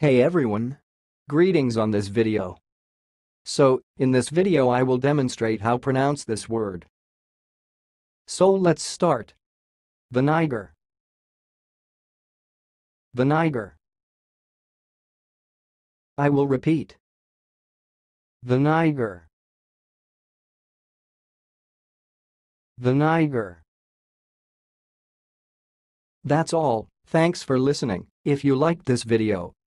Hey everyone! Greetings on this video. So, in this video I will demonstrate how pronounce this word. So let's start. Vinegar. Vinegar. I will repeat. Vinegar. Vinegar. That's all, thanks for listening. If you liked this video,